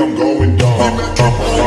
I'm going down.